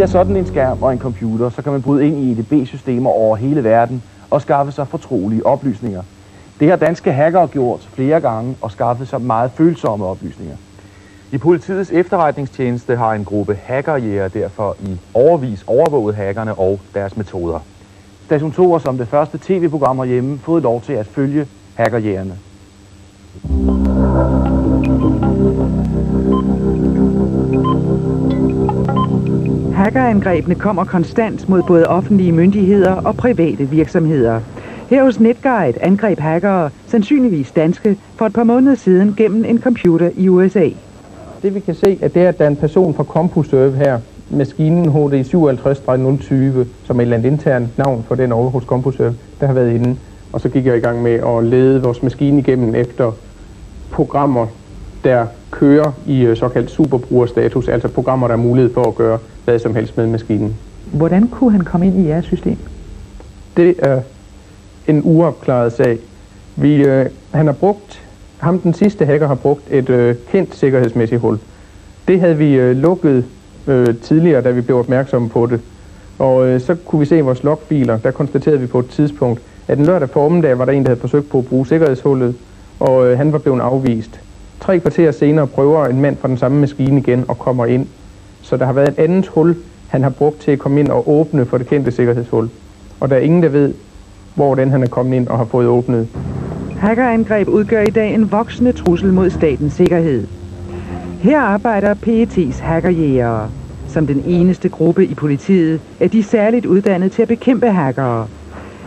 Via sådan en skærm og en computer, så kan man bryde ind i EDB-systemer over hele verden og skaffe sig fortrolige oplysninger. Det har danske hackere gjort flere gange og skaffet sig meget følsomme oplysninger. I politiets efterretningstjeneste har en gruppe hackerjæger derfor i overvis overvåget hackerne og deres metoder. Station 2 har som det første tv-program herhjemme fået lov til at følge hackerjægerne. Hackerangrebene kommer konstant mod både offentlige myndigheder og private virksomheder. Her hos NetGuide angreb hackere, sandsynligvis danske, for et par måneder siden gennem en computer i USA. Det vi kan se, at det er, at der er en person fra CompuServe her, maskinen HD 57 som er et eller andet internt navn for den over hos CompuServe, der har været inde. Og så gik jeg i gang med at lede vores maskine igennem efter programmer, der kører i øh, såkaldt superbrugerstatus, altså programmer, der har mulighed for at gøre hvad som helst med maskinen. Hvordan kunne han komme ind i jeres system? Det er en uopklaret sag. Vi, øh, han har brugt, ham den sidste hacker har brugt et øh, kendt sikkerhedsmæssigt hul. Det havde vi øh, lukket øh, tidligere, da vi blev opmærksomme på det. Og øh, så kunne vi se i vores logfiler, der konstaterede vi på et tidspunkt, at en lørdag formiddag var der en, der havde forsøgt på at bruge sikkerhedshullet, og øh, han var blevet afvist. Tre kvarter senere prøver en mand fra den samme maskine igen og kommer ind. Så der har været et andet hul, han har brugt til at komme ind og åbne for det kendte sikkerhedshul. Og der er ingen, der ved, hvor den han er kommet ind og har fået åbnet. Hackerangreb udgør i dag en voksende trussel mod statens sikkerhed. Her arbejder PET's hackerjægere. Som den eneste gruppe i politiet er de særligt uddannet til at bekæmpe hackere.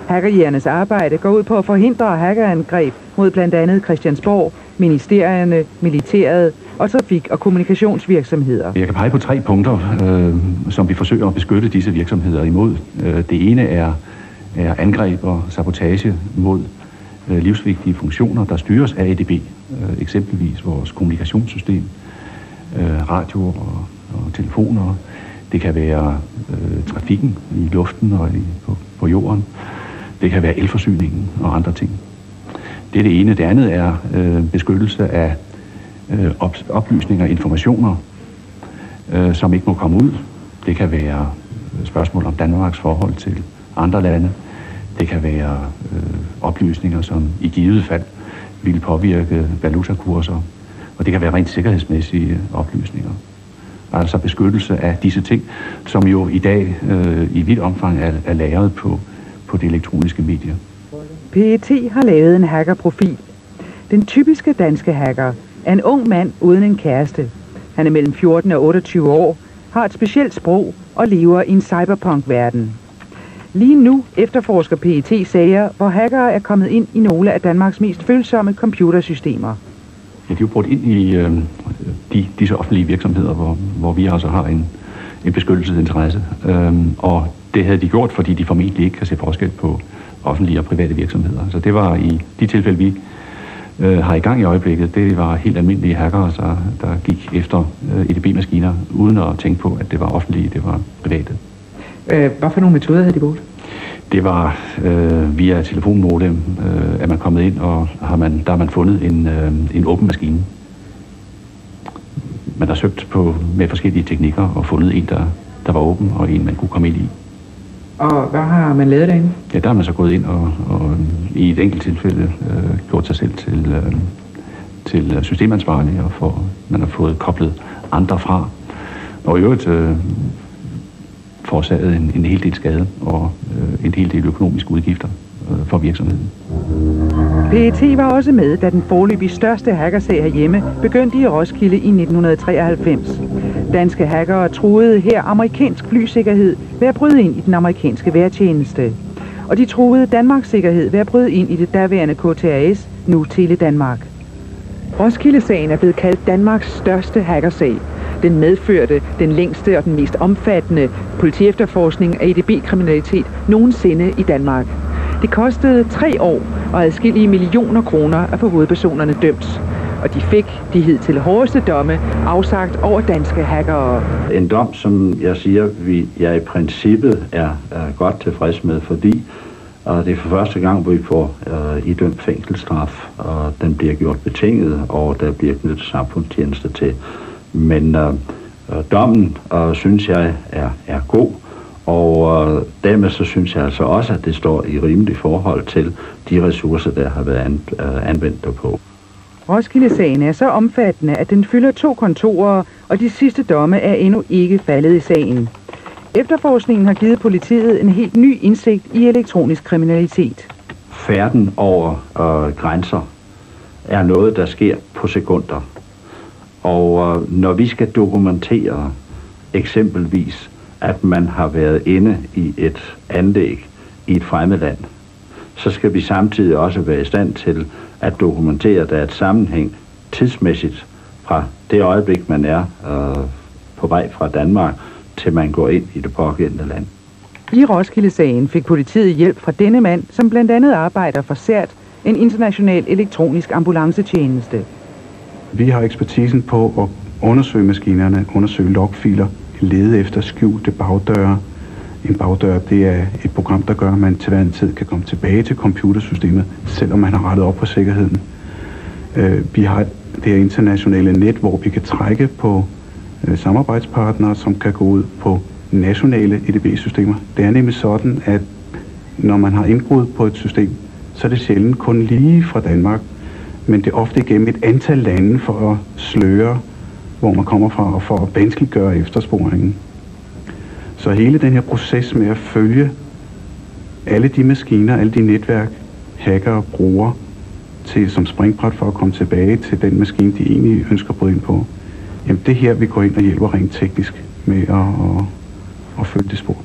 Hackerjægernes arbejde går ud på at forhindre hackerangreb mod blandt andet Christiansborg, ministerierne, militæret og trafik- og kommunikationsvirksomheder. Jeg kan pege på tre punkter, øh, som vi forsøger at beskytte disse virksomheder imod. Øh, det ene er, er angreb og sabotage mod øh, livsvigtige funktioner, der styres af EDB. Øh, eksempelvis vores kommunikationssystem, øh, radio og, og telefoner. Det kan være øh, trafikken i luften og i, på, på jorden. Det kan være elforsyningen og andre ting. Det er det ene. Det andet er øh, beskyttelse af øh, op, oplysninger og informationer, øh, som ikke må komme ud. Det kan være øh, spørgsmål om Danmarks forhold til andre lande. Det kan være øh, oplysninger, som i givet fald vil påvirke valutakurser. Og det kan være rent sikkerhedsmæssige oplysninger. Altså beskyttelse af disse ting, som jo i dag øh, i vidt omfang er, er lagret på, på det elektroniske medie. PET har lavet en hackerprofil. Den typiske danske hacker er en ung mand uden en kæreste. Han er mellem 14 og 28 år, har et specielt sprog og lever i en cyberpunk-verden. Lige nu efterforsker PET sager, hvor hackere er kommet ind i nogle af Danmarks mest følsomme computersystemer. Ja, de er jo brugt ind i øh, de, disse offentlige virksomheder, hvor, hvor vi altså har en, en beskyttelsesinteresse. Øhm, og det havde de gjort, fordi de formentlig ikke kan se forskel på offentlige og private virksomheder. Så det var i de tilfælde, vi øh, har i gang i øjeblikket, det var helt almindelige hackere, der, der gik efter øh, EDB-maskiner, uden at tænke på, at det var offentlige, det var private. Øh, hvad for nogle metoder havde de brugt? Det var øh, via telefonmodem, øh, at man kommet ind, og har man, der har man fundet en, øh, en åben maskine. Man har søgt på med forskellige teknikker og fundet en, der, der var åben, og en, man kunne komme ind i. Og hvad har man lavet derinde? Ja, der har man så gået ind og, og i et enkelt tilfælde øh, gjort sig selv til, øh, til systemansvarlig, og for, man har fået koblet andre fra. Og i øvrigt øh, forårsaget en, en hel del skade og øh, en hel del økonomiske udgifter øh, for virksomheden. PET var også med, da den forløbig største hackersag herhjemme begyndte i Roskilde i 1993. Danske hackere truede her amerikansk flysikkerhed ved at bryde ind i den amerikanske vejrtjeneste. Og de truede Danmarks sikkerhed ved at bryde ind i det daværende KTAS, nu Tele Danmark. Roskilde-sagen er blevet kaldt Danmarks største hackersag. Den medførte den længste og den mest omfattende politiefterforskning af EDB-kriminalitet nogensinde i Danmark. Det kostede tre år og adskillige millioner kroner at få hovedpersonerne dømt. Og de fik de hidtil hårdeste domme afsagt over danske hackere. En dom, som jeg siger, vi, jeg i princippet er, er godt tilfreds med, fordi og det er for første gang, hvor vi får øh, idømt fængselsstraf, og den bliver gjort betinget, og der bliver knyttet samfundstjeneste til. Men øh, øh dommen, og synes jeg, er, er god. Og øh, dermed så synes jeg altså også, at det står i rimelig forhold til de ressourcer, der har været an, øh, anvendt derpå. Roskilde-sagen er så omfattende, at den fylder to kontorer, og de sidste domme er endnu ikke faldet i sagen. Efterforskningen har givet politiet en helt ny indsigt i elektronisk kriminalitet. Færden over øh, grænser er noget, der sker på sekunder. Og øh, når vi skal dokumentere eksempelvis, at man har været inde i et anlæg i et fremmed land, så skal vi samtidig også være i stand til at dokumentere, at der er et sammenhæng tidsmæssigt fra det øjeblik, man er øh, på vej fra Danmark, til man går ind i det pågældende land. I Roskilde-sagen fik politiet hjælp fra denne mand, som blandt andet arbejder for CERT, en international elektronisk ambulancetjeneste. Vi har ekspertisen på at undersøge maskinerne, undersøge logfiler, lede efter skjulte bagdøre. En bagdør, det er et program, der gør, at man til hver en tid kan komme tilbage til computersystemet, selvom man har rettet op på sikkerheden. Øh, vi har det her internationale net, hvor vi kan trække på øh, samarbejdspartnere, som kan gå ud på nationale EDB-systemer. Det er nemlig sådan, at når man har indbrud på et system, så er det sjældent kun lige fra Danmark, men det er ofte igennem et antal lande for at sløre, hvor man kommer fra, og for at vanskeliggøre eftersporingen. Så hele den her proces med at følge alle de maskiner, alle de netværk, hacker bruger til, som springbræt for at komme tilbage til den maskine, de egentlig ønsker at bryde ind på, jamen det er her, vi går ind og hjælper rent teknisk med at, at, at følge det spor.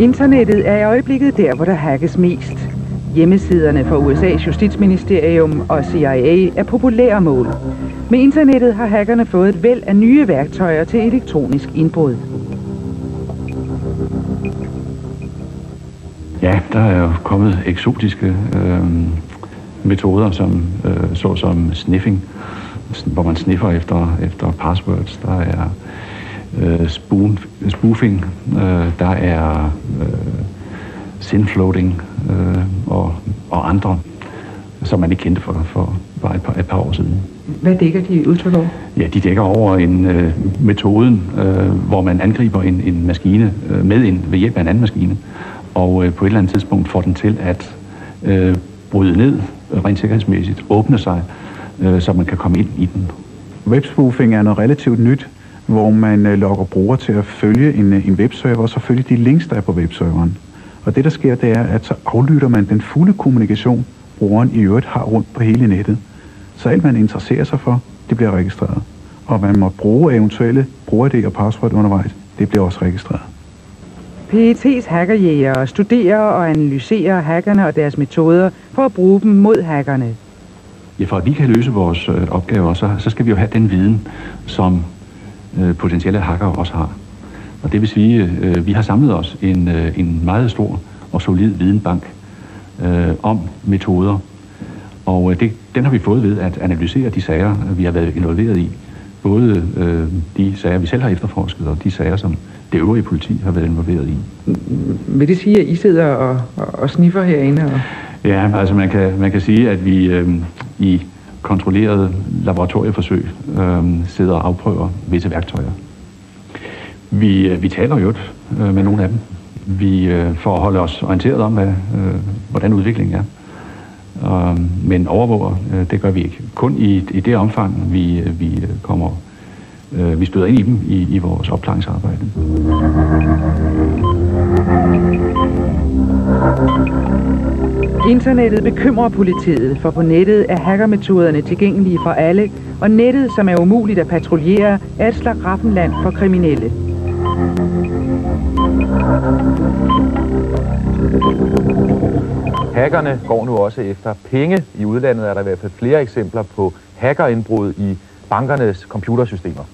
Internettet er i øjeblikket der, hvor der hackes mest. Hjemmesiderne for USA's justitsministerium og CIA er populære mål. Med internettet har hackerne fået et væld af nye værktøjer til elektronisk indbrud. Ja, der er jo kommet eksotiske øh, metoder, som øh, såsom sniffing, hvor man sniffer efter, efter passwords. Der er øh, spoon, spoofing, øh, der er øh, sinfloating øh, og, og andre, som man ikke kendte for, for bare et par, et par år siden. Hvad dækker de udtryk over? Ja, de dækker over en øh, metoden, øh, hvor man angriber en, en maskine øh, med en, ved hjælp af en anden maskine, og øh, på et eller andet tidspunkt får den til at øh, bryde ned rent sikkerhedsmæssigt, åbne sig, øh, så man kan komme ind i den. Webspoofing er noget relativt nyt, hvor man øh, logger brugere til at følge en, øh, en webserver, og så følge de links, der er på webserveren. Og det, der sker, det er, at så aflytter man den fulde kommunikation, brugeren i øvrigt har rundt på hele nettet. Så alt, man interesserer sig for, det bliver registreret. Og man må bruge eventuelle bruger og password undervejs, det bliver også registreret. PET's hackerjægere studerer og analyserer hackerne og deres metoder for at bruge dem mod hackerne. Ja, for at vi kan løse vores øh, opgaver, så, så skal vi jo have den viden, som øh, potentielle hackere også har. Og det vil sige, øh, vi har samlet os en, øh, en meget stor og solid videnbank øh, om metoder. Og øh, det, den har vi fået ved at analysere de sager, vi har været involveret i. Både øh, de sager, vi selv har efterforsket, og de sager, som det øvrige politi har været involveret i. Vil det sige, at I sidder og, og, og sniffer herinde? Og... Ja, altså man kan, man kan sige, at vi øh, i kontrollerede laboratorieforsøg øh, sidder og afprøver visse værktøjer. Vi, øh, vi taler jo øh, med nogle af dem. Vi øh, får holde os orienteret om, hvad, øh, hvordan udviklingen er. Og, men overvåger, øh, det gør vi ikke. Kun i, i det omfang, vi, øh, vi øh, kommer øh, vi støder ind i dem i, i vores opklaringsarbejde. Internettet bekymrer politiet, for på nettet er hackermetoderne tilgængelige for alle, og nettet, som er umuligt at patruljere, er et slagraffenland for kriminelle. Hackerne går nu også efter penge. I udlandet er der i hvert fald flere eksempler på hackerindbrud i bankernes computersystemer.